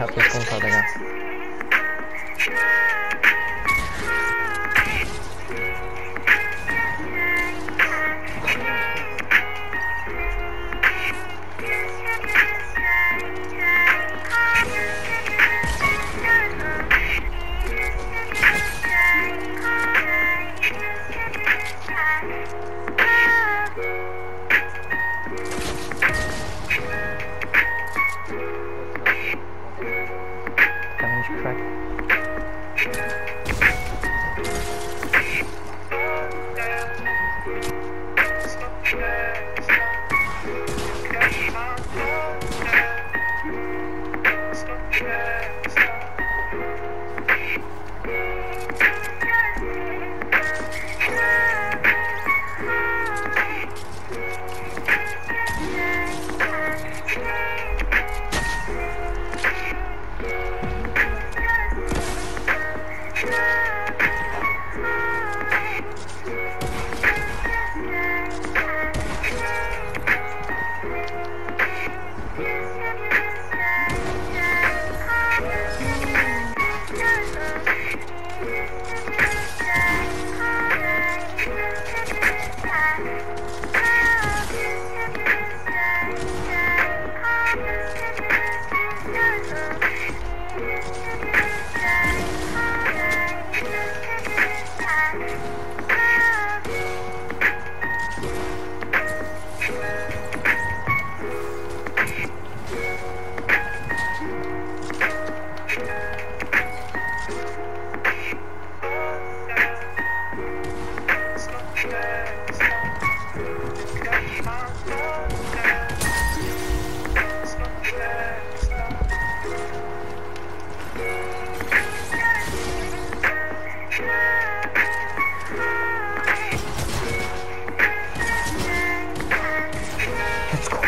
他被封杀了。track. Stop. Stop. It's cool.